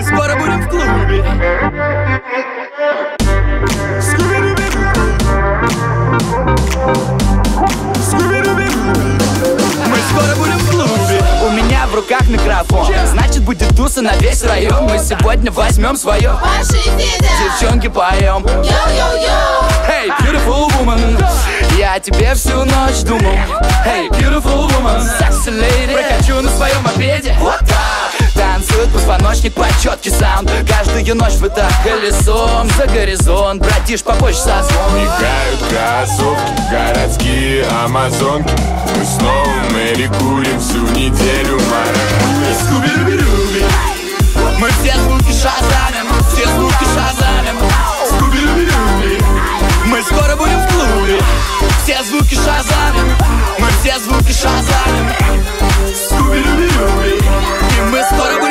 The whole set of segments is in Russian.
Мы скоро будем в клубе. В У меня в руках микрофон. Значит будет туса на весь район. Мы сегодня возьмем свое. Девчонки поем. Hey, beautiful woman. Я о тебе всю ночь думал. Hey, beautiful woman. Sexy lady. Прокачу на своем обеде. Вот позвоночник под четкий саунд Каждую ночь вы так колесом За горизонт Братишь попозже созвон Мигают кроссовки, городские амазонки. Мы снова Мэри курим всю неделю марафон Скуби-дуби-дуби. Мы все звуки шазамим Все звуки шазамим. Скуби-дуби-дуби. Мы скоро будем в клубе. Все звуки шазамим Мы все звуки шазамим. Скуби-дуби-дуби. И мы скоро будем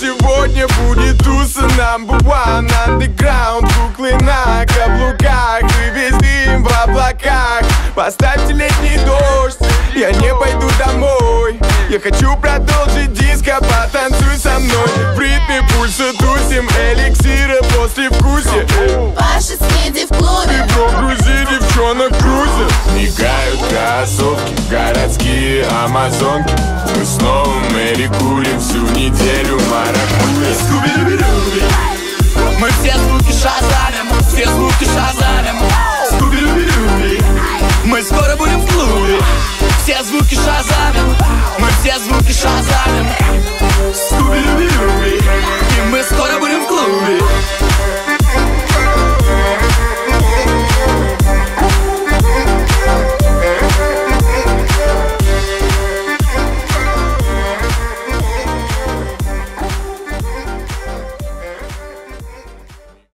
сегодня будет туса number one Underground, куклы на каблуках И весь дым в облаках. Поставьте летний дождь, я не пойду домой. Я хочу продолжить диско, потанцуй со мной. В ритме пульса тусим, эликсиры после вкусе Паша с Федей в клубе. Прогрузи девчонок крутят Мигают кроссовки, городские амазонки. Мы снова Мэри курим всю Мы все звуки шазамим Все звуки Скуби-дуби-дуби Мы скоро будем в клубе. Все звуки шазамим Мы все звуки шазамим